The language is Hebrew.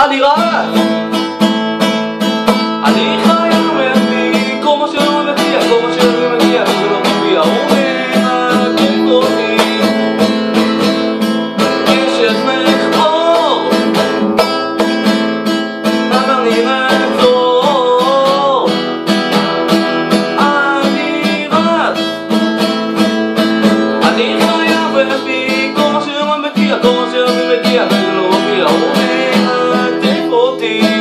אני רעב! אני חי ומביא כל מה שהוא מביע, כל מה שהוא מגיע, וזה לא מביע, הוא מעקם אותי. אשת מלך אור, אבל אני נעצור. אני רץ, אני חי ומביא deep.